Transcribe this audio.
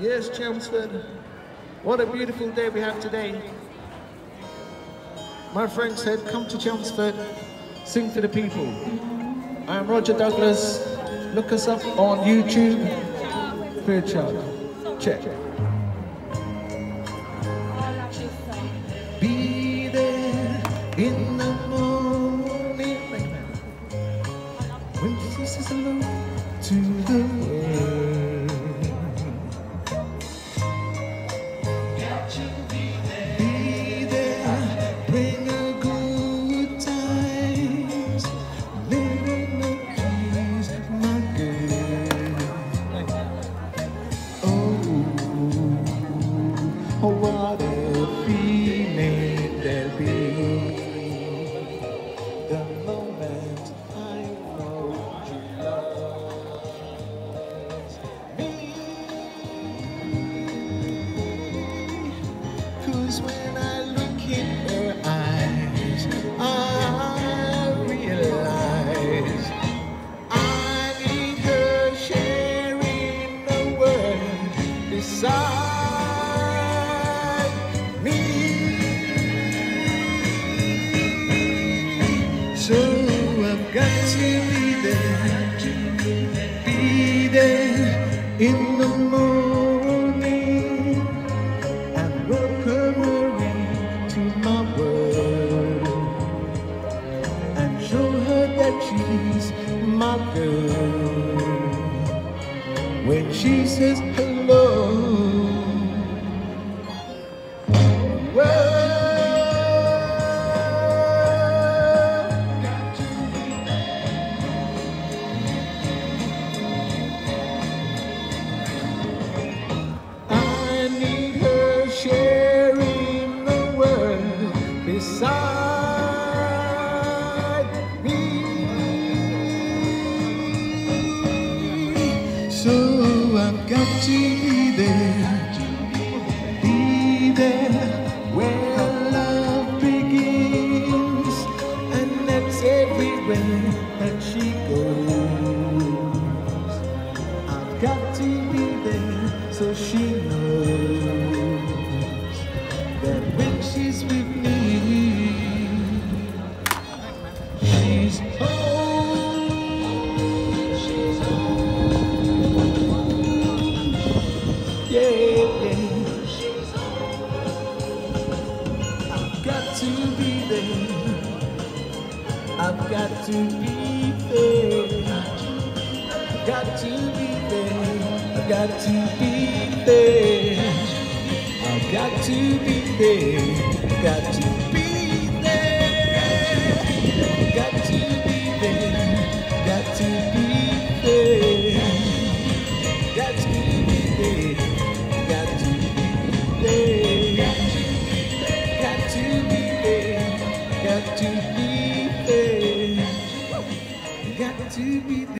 Yes, Chelmsford. What a beautiful day we have today. My friend said, come to Chelmsford, sing for the people. I am Roger Douglas. Look us up on YouTube. Fairchild. Check. Be there in the morning when she says hello to the world. Be beside me. So I've got to be there, be there in the morning and welcome her into my world and show her that she's my girl when she says hello. Whoa. I need her sharing the world beside me. So I've got to be there, be there where love begins, and that's everywhere that she goes. I've got to be there so she knows that when she's with me, she's to be there. I've got to be there. I've got to be there. I've got to be there. I've got to be there. I've got to Got to be there. Got to be there.